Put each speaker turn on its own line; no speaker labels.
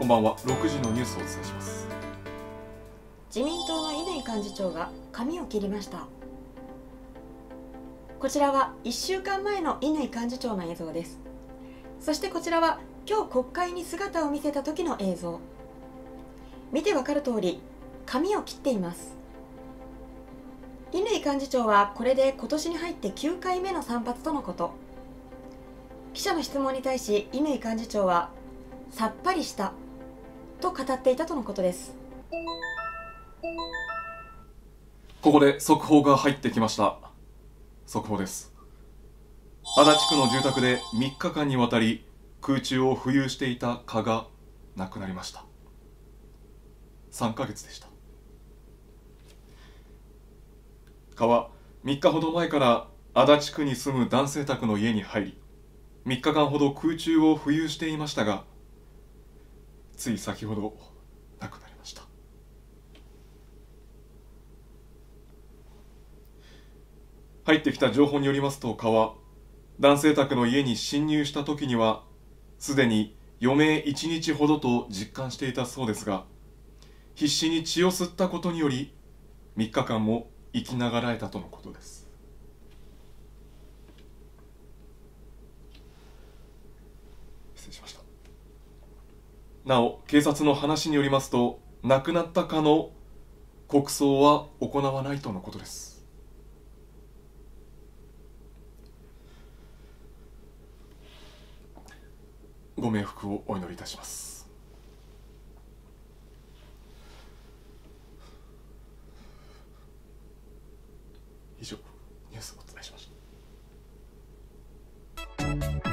こんばんは。6時のニュースをお伝えします。
自民党の乾幹事長が髪を切りました。こちらは1週間前の乾幹事長の映像です。そしてこちらは今日国会に姿を見せた時の映像。見てわかる通り髪を切っています。乾幹事長はこれで今年に入って9回目の散髪とのこと。記者の質問に対し乾幹事長はさっぱりしたと語っていたとのことです。
ここで速報が入ってきました。速報です。足立区の住宅で3日間にわたり空中を浮遊していた蚊が亡くなりました。3ヶ月でした。蚊は3日ほど前から足立区に住む男性宅の家に入り3日間ほど空中を浮遊していましたがつい先ほど亡くなりました。入ってきた情報によりますと蚊は男性宅の家に侵入した時にはすでに余命1日ほどと実感していたそうですが必死に血を吸ったことにより3日間も生きながらえたとのことです。失礼しました。なお警察の話によりますと亡くなったかの国葬は行わないとのことです。ご冥福をお祈りいたします。以上ニュースをお伝えしました。